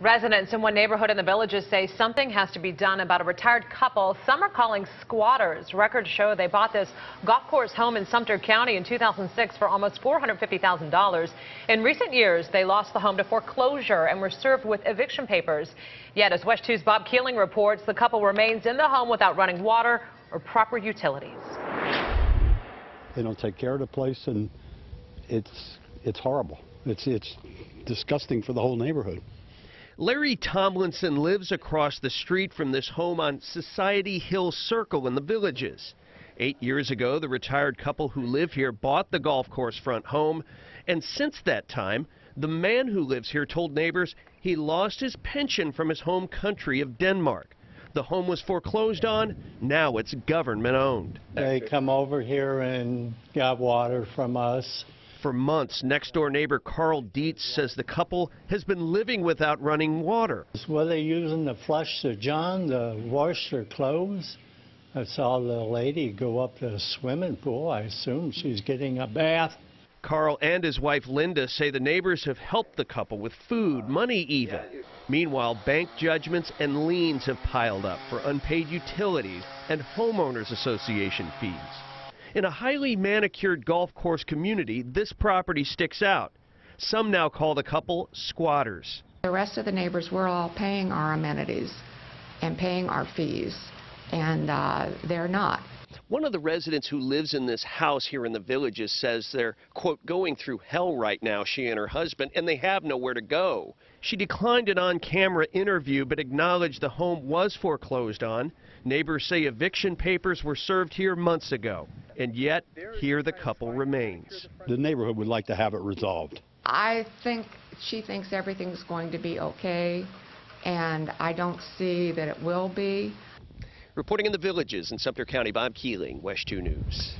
Residents in one neighborhood in the villages say something has to be done about a retired couple some are calling squatters. Records show they bought this golf course home in Sumter County in 2006 for almost $450,000. In recent years, they lost the home to foreclosure and were served with eviction papers. Yet, as WESH 2's Bob Kealing reports, the couple remains in the home without running water or proper utilities. They don't take care of the place, and it's it's horrible. It's it's disgusting for the whole neighborhood. Larry Tomlinson lives across the street from this home on Society Hill Circle in the Villages. Eight years ago, the retired couple who live here bought the golf course front home, and since that time, the man who lives here told neighbors he lost his pension from his home country of Denmark. The home was foreclosed on, now it's government owned. They come over here and got water from us. For months, next door neighbor Carl Dietz says the couple has been living without running water. Were they using the flush to john, to wash their clothes? I saw the lady go up to the swimming pool. I assume she's getting a bath. Carl and his wife Linda say the neighbors have helped the couple with food, money even. Meanwhile, bank judgments and liens have piled up for unpaid utilities and homeowners association fees. In a highly manicured golf course community, this property sticks out. Some now call the couple squatters. The rest of the neighbors, we're all paying our amenities and paying our fees, and uh, they're not. One of the residents who lives in this house here in the villages says they're, quote, going through hell right now, she and her husband, and they have nowhere to go. She declined an on camera interview but acknowledged the home was foreclosed on. Neighbors say eviction papers were served here months ago, and yet here the couple remains. The neighborhood would like to have it resolved. I think she thinks everything's going to be okay, and I don't see that it will be. Reporting in the villages in Sumter County, Bob Kealing, WESH 2 News.